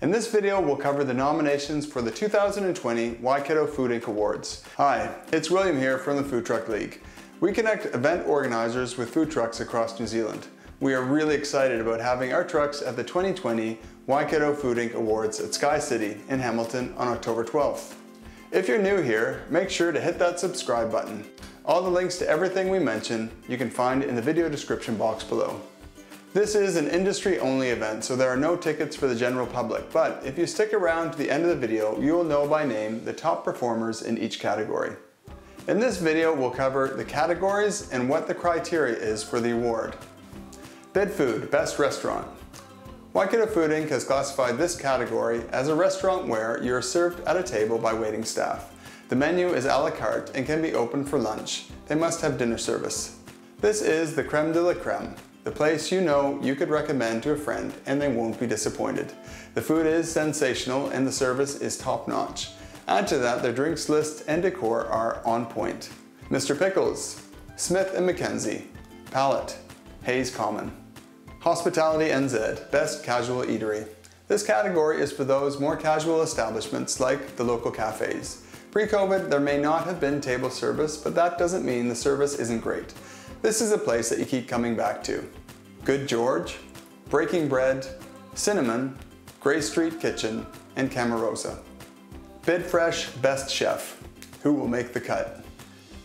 In this video, we'll cover the nominations for the 2020 Waikato Food Inc. Awards. Hi, it's William here from the Food Truck League. We connect event organizers with food trucks across New Zealand. We are really excited about having our trucks at the 2020 Waikato Food Inc. Awards at Sky City in Hamilton on October 12th. If you're new here, make sure to hit that subscribe button. All the links to everything we mention you can find in the video description box below. This is an industry-only event, so there are no tickets for the general public, but if you stick around to the end of the video, you will know by name the top performers in each category. In this video, we'll cover the categories and what the criteria is for the award. Bidfood, Best Restaurant. Waikato Food Inc. has classified this category as a restaurant where you are served at a table by waiting staff. The menu is a la carte and can be open for lunch. They must have dinner service. This is the creme de la creme, the place you know you could recommend to a friend and they won't be disappointed. The food is sensational and the service is top notch. Add to that, their drinks list and decor are on point. Mr. Pickles, Smith & Mackenzie, Palate, Hayes Common. Hospitality NZ, Best Casual Eatery. This category is for those more casual establishments like the local cafes. Pre-COVID, there may not have been table service, but that doesn't mean the service isn't great. This is a place that you keep coming back to. Good George, Breaking Bread, Cinnamon, Grey Street Kitchen, and Camarosa. Bidfresh Best Chef, who will make the cut?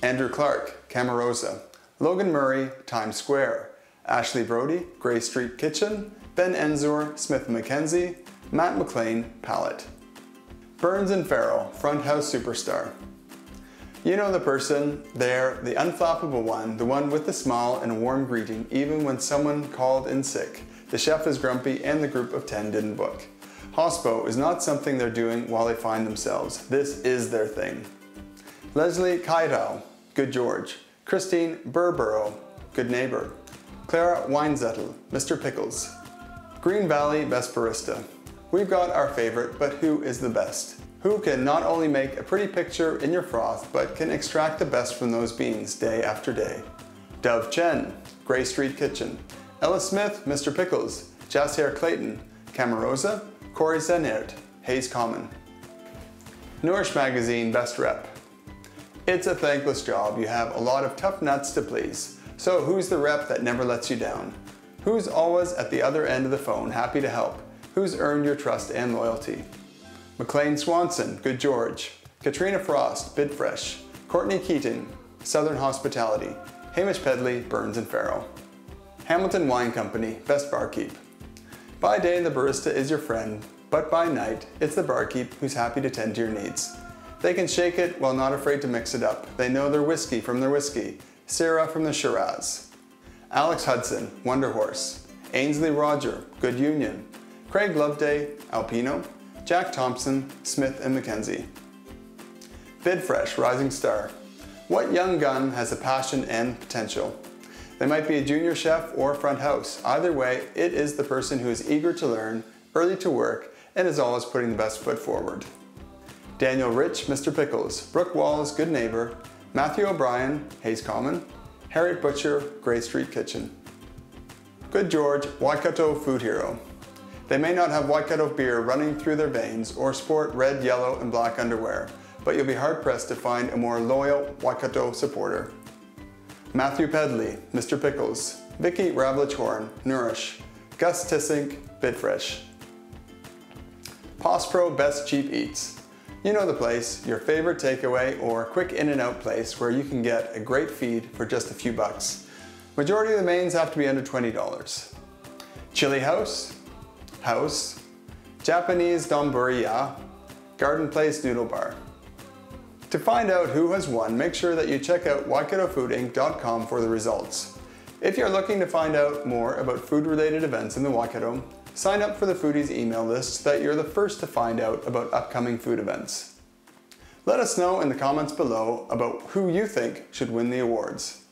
Andrew Clark, Camarosa. Logan Murray, Times Square. Ashley Brody, Grey Street Kitchen. Ben Enzor, Smith Mackenzie. Matt McLean, Palate. Burns and Ferrall, Front House Superstar. You know the person there, the unflappable one, the one with the smile and a warm greeting even when someone called in sick. The chef is grumpy and the group of 10 didn't book. Hospo is not something they're doing while they find themselves. This is their thing. Leslie Kairau, Good George. Christine Burborough, Good Neighbor. Clara Weinzettel, Mr. Pickles. Green Valley Best Barista. We've got our favorite, but who is the best? Who can not only make a pretty picture in your froth, but can extract the best from those beans day after day? Dove Chen, Grey Street Kitchen. Ella Smith, Mr. Pickles. Jassier Clayton, Camarosa. Corey Zenert, Hayes Common. Nourish Magazine Best Rep. It's a thankless job. You have a lot of tough nuts to please. So who's the rep that never lets you down? Who's always at the other end of the phone, happy to help? who's earned your trust and loyalty. McLean Swanson, Good George. Katrina Frost, Bidfresh. Courtney Keaton, Southern Hospitality. Hamish Pedley, Burns and Ferrall. Hamilton Wine Company, Best Barkeep. By day, the barista is your friend, but by night, it's the barkeep who's happy to tend to your needs. They can shake it while not afraid to mix it up. They know their whiskey from their whiskey, Syrah from the Shiraz. Alex Hudson, Wonder Horse. Ainsley Roger, Good Union. Craig Loveday, Alpino, Jack Thompson, Smith and Mackenzie. Bidfresh, Rising Star. What young gun has a passion and potential? They might be a junior chef or front house. Either way, it is the person who is eager to learn, early to work, and is always putting the best foot forward. Daniel Rich, Mr. Pickles. Brooke Walls, Good Neighbor. Matthew O'Brien, Hayes Common. Harriet Butcher, Grey Street Kitchen. Good George, Waikato Food Hero. They may not have Waikato beer running through their veins or sport red, yellow, and black underwear, but you'll be hard pressed to find a more loyal Waikato supporter. Matthew Pedley, Mr. Pickles, Vicky Ravlich Horn, Nourish, Gus Tissink, Bidfresh. Pospro Best Cheap Eats. You know the place, your favorite takeaway or quick in and out place where you can get a great feed for just a few bucks. Majority of the mains have to be under $20. Chili House, House, Japanese Donburi Garden Place Noodle Bar. To find out who has won, make sure that you check out waikatofoodinc.com for the results. If you're looking to find out more about food-related events in the Waikato, sign up for the Foodies email list so that you're the first to find out about upcoming food events. Let us know in the comments below about who you think should win the awards.